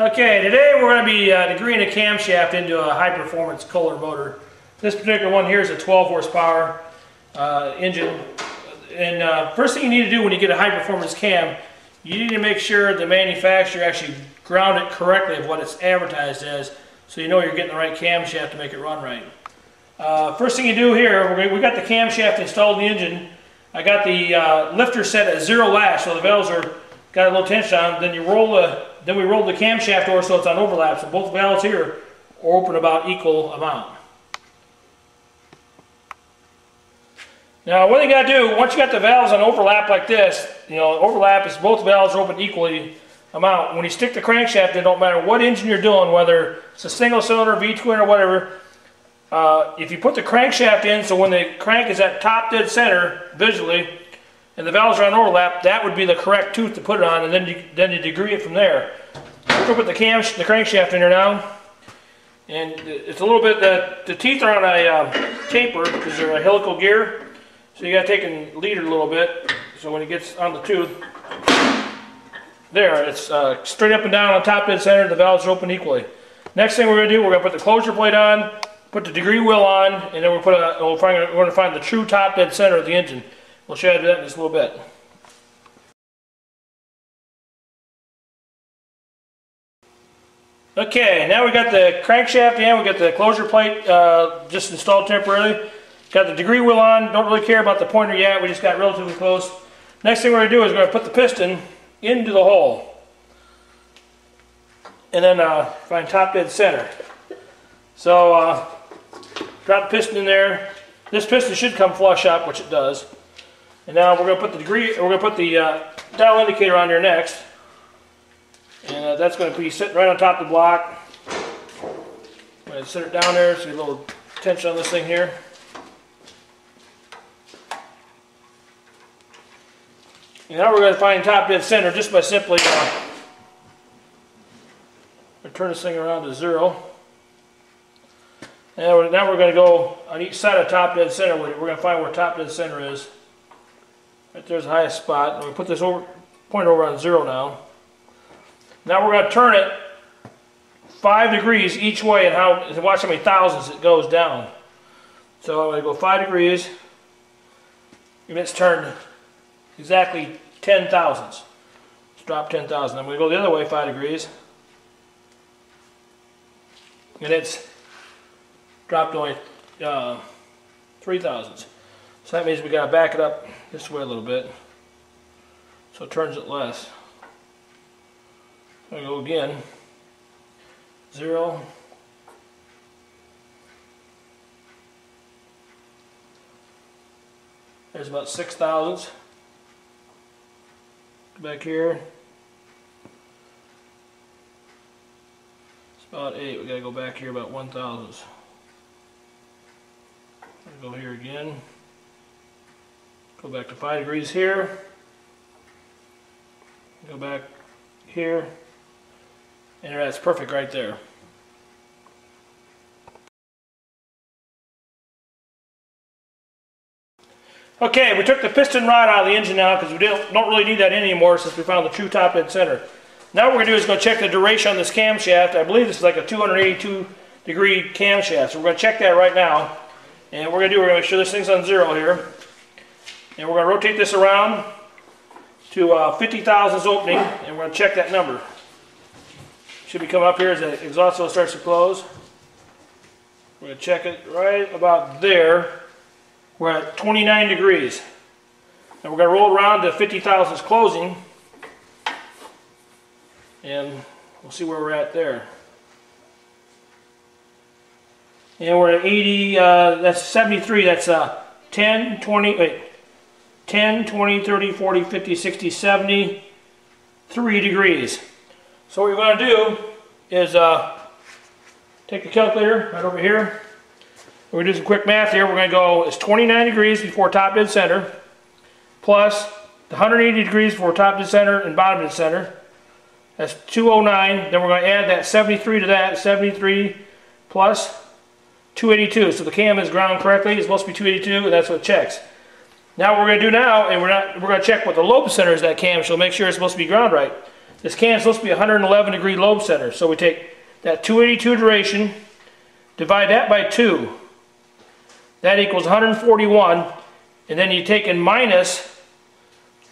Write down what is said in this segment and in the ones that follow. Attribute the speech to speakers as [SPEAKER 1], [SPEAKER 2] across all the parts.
[SPEAKER 1] Okay, today we're going to be uh, degreeing a camshaft into a high performance Kohler motor. This particular one here is a 12 horsepower uh, engine. And uh, first thing you need to do when you get a high performance cam, you need to make sure the manufacturer actually ground it correctly of what it's advertised as so you know you're getting the right camshaft to make it run right. Uh, first thing you do here, we got the camshaft installed in the engine. I got the uh, lifter set at zero lash, so the valves are got a little tension on. Then you roll the then we roll the camshaft over so it's on overlap. So both valves here are open about equal amount. Now what you got to do, once you got the valves on overlap like this, you know, overlap is both valves are open equally amount. When you stick the crankshaft in, don't matter what engine you're doing, whether it's a single cylinder, V-twin or whatever, uh, if you put the crankshaft in, so when the crank is at top dead center visually, and the valves are on overlap, that would be the correct tooth to put it on, and then you, then you degree it from there. We're going to put the, cam, the crankshaft in there now. And it's a little bit, the, the teeth are on a uh, taper because they're a helical gear. So you got to take and lead it a little bit. So when it gets on the tooth, there, it's uh, straight up and down on top dead center. The valves are open equally. Next thing we're going to do, we're going to put the closure plate on, put the degree wheel on, and then we'll put a, find, we're going to find the true top dead center of the engine. We'll show you that in just a little bit. Okay, now we got the crankshaft in, we got the closure plate uh, just installed temporarily. Got the degree wheel on, don't really care about the pointer yet, we just got relatively close. Next thing we're going to do is we're going to put the piston into the hole. And then uh, find top dead center. So uh, drop the piston in there. This piston should come flush up, which it does. And now we're going to put the degree, we're going to put the uh, dial indicator on there next. And uh, that's going to be sitting right on top of the block. I'm going to set it down there so a little tension on this thing here. And now we're going to find top dead center just by simply uh, turn this thing around to zero. And now we're going to go on each side of top dead center. We're going to find where top dead center is. Right there's the highest spot. And we put this over, point over on zero now. Now we're going to turn it five degrees each way and how watch how many thousands it goes down. So I'm going to go five degrees and it's turned exactly 10 thousandths. Let's drop 10 thousand. I'm going to go the other way five degrees and it's dropped only uh. So that means we got to back it up this way a little bit. So it turns it less. So we go again. Zero. There's about six thousandths. Back here. It's about eight. We gotta go back here about one thousandths. Go here again. Go back to 5 degrees here. Go back here. And that's perfect right there. Okay, we took the piston rod out of the engine now because we don't, really need that anymore since we found the true top dead center. Now what we're going to do is go check the duration on this camshaft. I believe this is like a 282 degree camshaft. So we're going to check that right now. And what we're going to do, we're going to make sure this thing's on zero here. And we're going to rotate this around to uh, 50 thousandths opening, and we're going to check that number. Should be coming up here as the exhaust hose starts to close. We're going to check it right about there. We're at 29 degrees. And we're going to roll around to 50 thousandths closing. And we'll see where we're at there. And we're at 80, uh, that's 73, that's uh, 10, 20, wait, 10, 20, 30, 40, 50, 60, 70, 3 degrees. So what you're going to do is uh, take the calculator right over here. We're going to do some quick math here. We're going to go, it's 29 degrees before top dead center, 180 degrees before top dead center and bottom dead center. That's 209. Then we're going to add that 73 to that, 73 plus 282. So the cam is ground correctly. It's supposed to be 282, and that's what checks. Now what we're going to do now, and we're not, we're going to check what the lobe center is that cam, so make sure it's supposed to be ground right. this can's supposed to be 111 degree lobe center. So we take that 282 duration, divide that by 2. That equals 141. And then you take and minus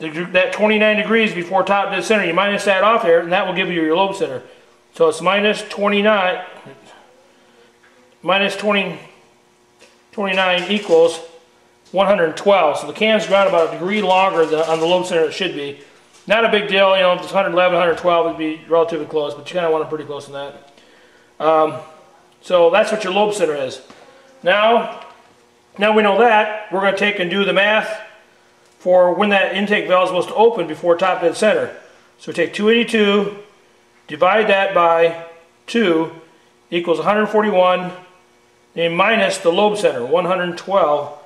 [SPEAKER 1] the, that 29 degrees before top dead center. You minus that off there, and that will give you your lobe center. So it's minus 29, minus 20, 29 equals 112. So the can's ground about a degree longer than on the lobe center it should be. Not a big deal, you know, if it's 111, 112 it'd be relatively close, but you kind of want it pretty close to that. Um, so that's what your lobe center is. Now, now we know that, we're going to take and do the math for when that intake valve is supposed to open before top dead center. So we take 282, divide that by 2, equals 141, and minus the lobe center, 112,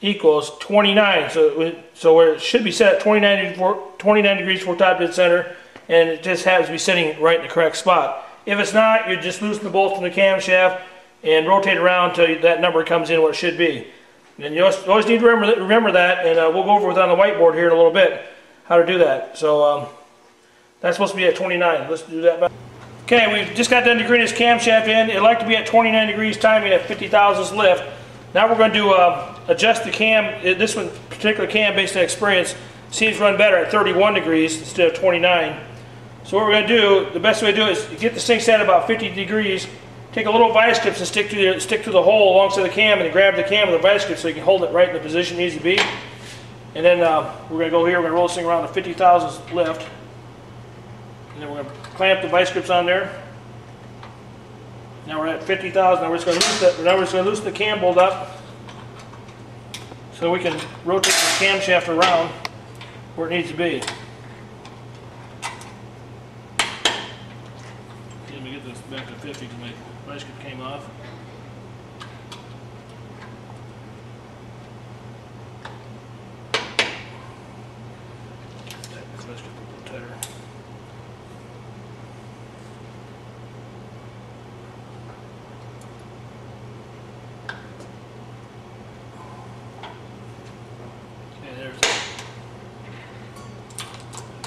[SPEAKER 1] equals 29. So, it, so where it should be set at 29, 29 degrees for top dead center, and it just happens to be sitting right in the correct spot. If it's not, you just loosen the bolt from the camshaft and rotate around until that number comes in where it should be. And you always, need to remember that, remember that and uh, we'll go over it on the whiteboard here in a little bit, how to do that. So um, that's supposed to be at 29. Let's do that. Okay, we've just got done degreeing this camshaft in. It'd like to be at 29 degrees timing at 50 thousandths lift. Now we're going to uh, adjust the cam. Uh, this one particular cam based on experience seems to run better at 31 degrees instead of 29. So what we're going to do, the best way to do it is get the sink set about 50 degrees, take a little vice grips and stick to the, stick to the hole alongside the cam and grab the cam with the vice grip so you can hold it right in the position it needs to be. And then uh, we're going to go here, we're going to roll this thing around to 50 thousandths lift. And then we're going to clamp the vice grips on there. Now we're at 50,000. Now we're just going to loosen the, now we're just going to loosen the cam bolt up so we can rotate the camshaft around where it needs to be. Let me get this back to 50 because my grip came off. Tighten this vice grip a little tighter. Okay, there's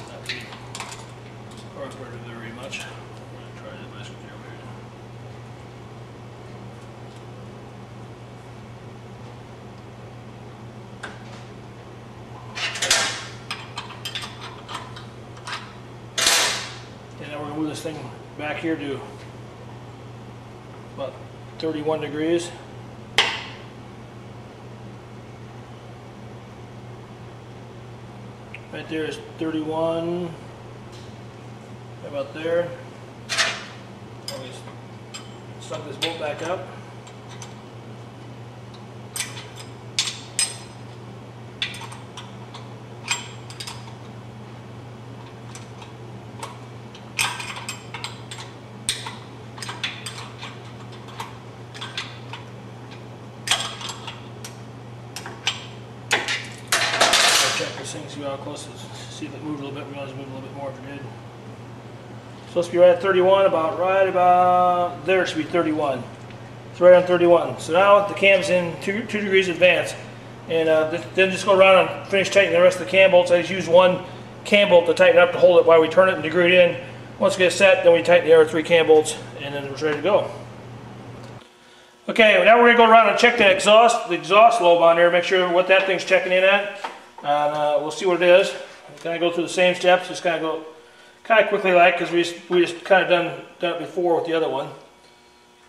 [SPEAKER 1] not the incorporated very much. I'm gonna try the vice grip here. Wait. And now we're gonna move this thing back here to about 31 degrees. Right there is 31. How about there? Always suck this bolt back up. I'll check this thing, see how close it is, see if it moved a little bit, realize it moved a little bit more if it did. Supposed to be right at 31, about right about there should be 31. It's right on 31. So now the cam's in two, two degrees advance. And uh, th- then just go around and finish tightening the rest of the cam bolts. I just use one cam bolt to tighten up to hold it while we turn it and degree it in. Once it gets set, then we tighten the other three cam bolts and then it's ready to go. Okay, now we're gonna go around and check the exhaust, the exhaust lobe on there, make sure what that thing's checking in at. And uh, we'll see what it is. Kind of go through the same steps, just kind of go, kind of quickly like, because we just, we just kind of done, done it before with the other one.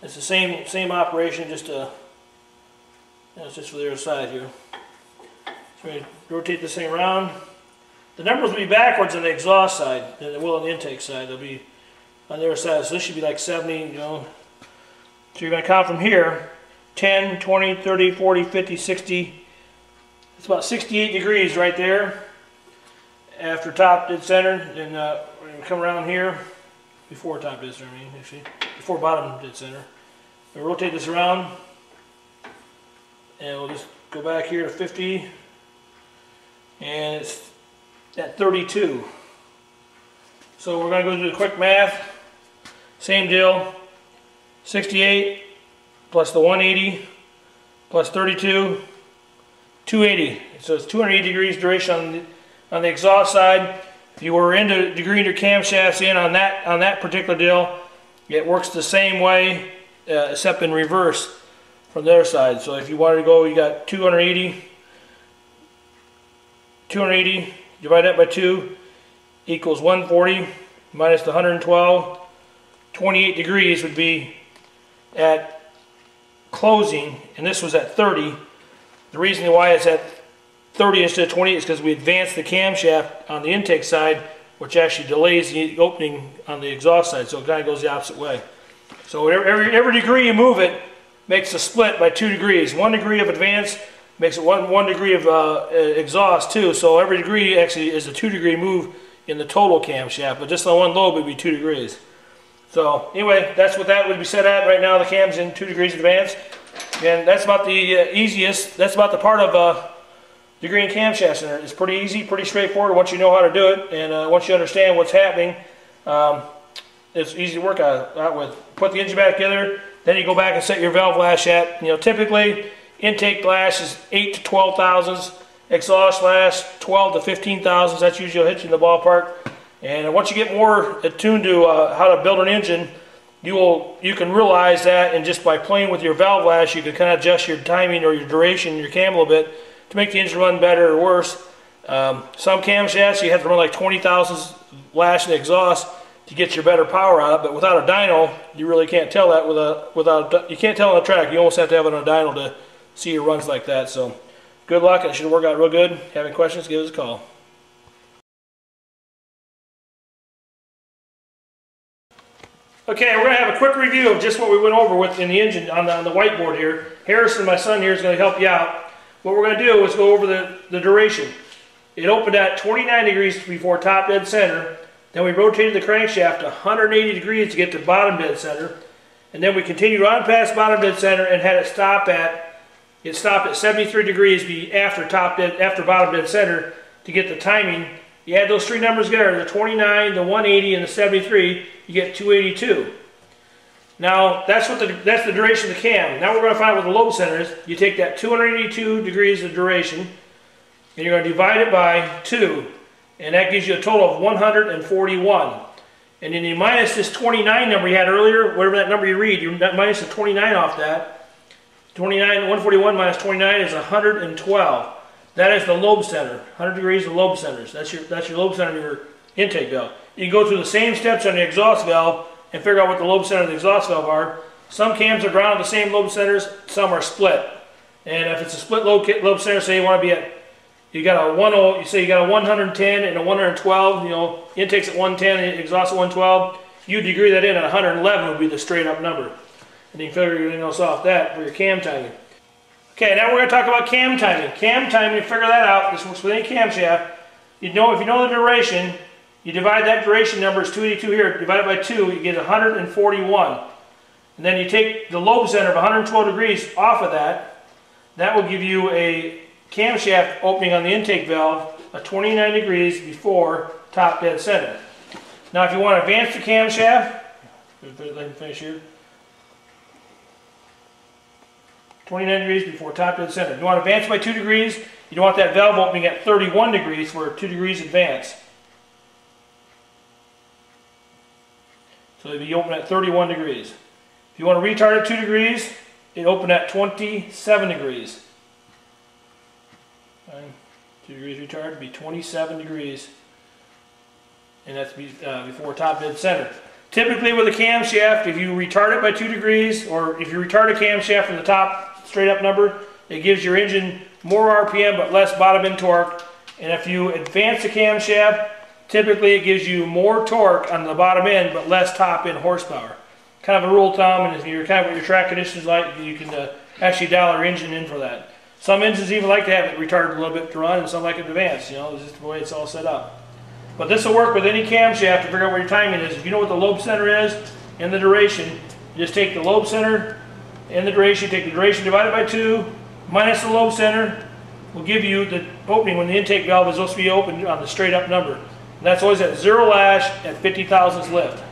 [SPEAKER 1] It's the same, same operation, just uh, you know, it's just for the other side here. So we rotate this thing around. The numbers will be backwards on the exhaust side than they will on the intake side. They'll be on the other side. So this should be like 70, you know. So you're going to count from here 10, 20, 30, 40, 50, 60. It's about 68 degrees right there after top dead center. Then uh, we're going to come around here before top dead center, I mean, actually, before bottom dead center. We'll rotate this around and we'll just go back here to 50 and it's at 32. So we're going to go do the quick math. Same deal. 68 plus the 180 plus 32, 280. So it's 280 degrees duration on the, on the exhaust side. If you were into degreeing your camshafts in on that on that particular deal, it works the same way, uh, except in reverse from the other side. So if you wanted to go, you got 280, 280, divide that by 2, equals 140, minus the 112. 28 degrees would be at closing, and this was at 30. The reason why it's at 30 instead of 20 is because we advanced the camshaft on the intake side, which actually delays the opening on the exhaust side, so it kind of goes the opposite way. So every, every degree you move it makes a split by two degrees. One degree of advance makes it one, one degree of uh, exhaust too, so every degree actually is a two degree move in the total camshaft, but just on one lobe would be two degrees. So anyway, that's what that would be set at right now. The cam's in two degrees advance. And that's about the uh, easiest, that's about the part of uh, degreeing camshaft center. It's pretty easy, pretty straightforward once you know how to do it. And uh, once you understand what's happening, um, it's easy to work out, out with. Put the engine back together, then you go back and set your valve lash at, you know, typically intake lash is 8 to 12 thousandths, exhaust lash 12 to 15 thousandths. That's usually hit you in the ballpark. And once you get more attuned to uh, how to build an engine, you will you can realize that and just by playing with your valve lash you can kind of adjust your timing or your duration your cam a little bit to make the engine run better or worse. Um, some camshafts you have to run like 20 thousandths lash and exhaust to get your better power out of but without a dyno you really can't tell that without without you can't tell on the track. You almost have to have it on a dyno to see your runs like that so good luck it should work out real good. Having questions give us a call Okay, we're going to have a quick review of just what we went over with in the engine on the, on the whiteboard here. Harrison, my son here, is going to help you out. What we're going to do is go over the, the duration. It opened at 29 degrees before top dead center. Then we rotated the crankshaft 180 degrees to get to bottom dead center. And then we continued on past bottom dead center and had it stop at, it stopped at 73 degrees after top dead, after bottom dead center to get the timing you add those three numbers together, the 29, the 180, and the 73, you get 282. Now, that's what the, that's the duration of the cam. Now we're going to find what the lobe center is. You take that 282 degrees of duration, and you're going to divide it by 2, and that gives you a total of 141. And then you minus this 29 number you had earlier, whatever that number you read, you minus the 29 off that. 29, 141 minus 29 is 112. That is the lobe center, 100 degrees of lobe centers. That's your, that's your lobe center of your intake valve. You go through the same steps on the exhaust valve and figure out what the lobe center of the exhaust valve are. Some cams are ground at the same lobe centers, some are split. And if it's a split lobe, lobe center, say you want to be at, you got a 10, you say you got a 110 and a 112, you know, intake's at 110, and exhaust at 112, you degree that in at 111 would be the straight up number. And you can figure everything else off that for your cam timing. Okay, now we're going to talk about cam timing. Cam timing, you figure that out. This works with any camshaft. You know, if you know the duration, you divide that duration number, it's 282 here, divide it by 2, you get 141. And then you take the lobe center of 112 degrees off of that. That will give you a camshaft opening on the intake valve of 29 degrees before top dead center. Now if you want to advance the camshaft, let me finish here. 29 degrees before top dead center. You want to advance by 2 degrees. You don't want that valve opening at 31 degrees for 2 degrees advance. So it'd be open at 31 degrees. If you want to retard at 2 degrees, it open at 27 degrees. Right. 2 degrees retard would be 27 degrees. And that's be, uh, before top dead center. Typically with a camshaft, if you retard it by 2 degrees, or if you retard a camshaft from the top straight up number. It gives your engine more RPM but less bottom end torque. And if you advance the camshaft, typically it gives you more torque on the bottom end but less top end horsepower. Kind of a rule of thumb, and if you're kind of what your track conditions like, you can uh, actually dial your engine in for that. Some engines even like to have it retarded a little bit to run, and some like it to advance. You know, it's just the way it's all set up. But this will work with any camshaft to figure out where your timing is. If you know what the lobe center is and the duration, you just take the lobe center and the duration, take the duration divided by 2 minus the lobe center will give you the opening when the intake valve is supposed to be open on the straight up number. And that's always at zero lash at 50 thousandths lift.